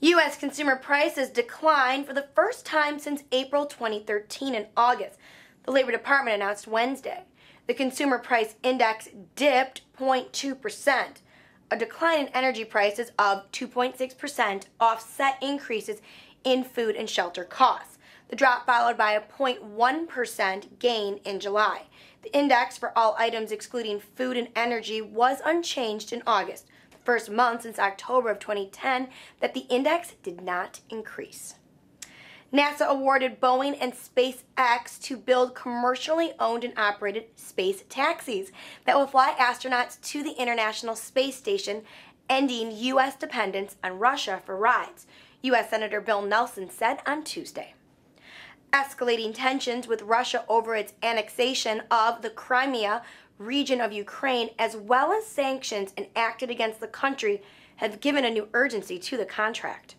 U.S. consumer prices declined for the first time since April 2013 in August, the Labor Department announced Wednesday. The consumer price index dipped 0.2%. A decline in energy prices of 2.6% offset increases in food and shelter costs. The drop followed by a 0.1% gain in July. The index for all items excluding food and energy was unchanged in August first month since October of 2010 that the index did not increase. NASA awarded Boeing and SpaceX to build commercially owned and operated space taxis that will fly astronauts to the International Space Station, ending U.S. dependence on Russia for rides, U.S. Senator Bill Nelson said on Tuesday. Escalating tensions with Russia over its annexation of the Crimea region of Ukraine, as well as sanctions enacted against the country, have given a new urgency to the contract.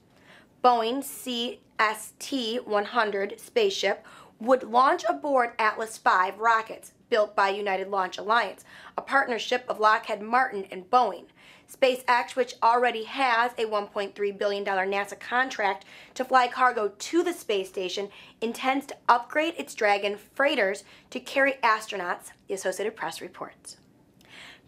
Boeing CST 100 spaceship would launch aboard Atlas V rockets built by United Launch Alliance, a partnership of Lockheed Martin and Boeing. SpaceX, which already has a $1.3 billion NASA contract to fly cargo to the space station, intends to upgrade its Dragon freighters to carry astronauts, the Associated Press reports.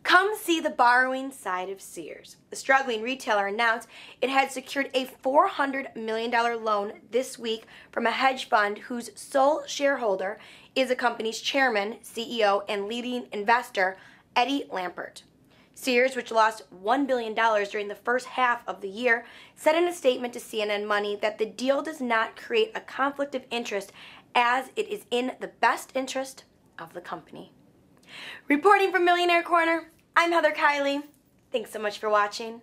Come see the borrowing side of Sears. The struggling retailer announced it had secured a $400 million loan this week from a hedge fund whose sole shareholder is the company's chairman, CEO, and leading investor, Eddie Lampert. Sears, which lost $1 billion during the first half of the year, said in a statement to CNN Money that the deal does not create a conflict of interest as it is in the best interest of the company. Reporting from Millionaire Corner, I'm Heather Kiley. Thanks so much for watching.